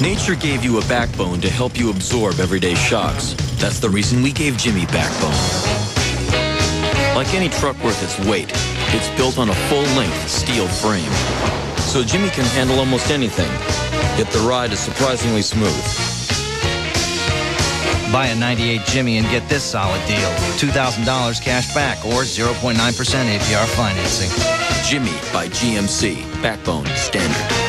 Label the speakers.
Speaker 1: Nature gave you a backbone to help you absorb everyday shocks. That's the reason we gave Jimmy backbone. Like any truck worth its weight, it's built on a full-length steel frame. So Jimmy can handle almost anything, yet the ride is surprisingly smooth.
Speaker 2: Buy a 98 Jimmy and get this solid deal. $2,000 cash back or 0.9% APR financing.
Speaker 1: Jimmy by GMC. Backbone standard.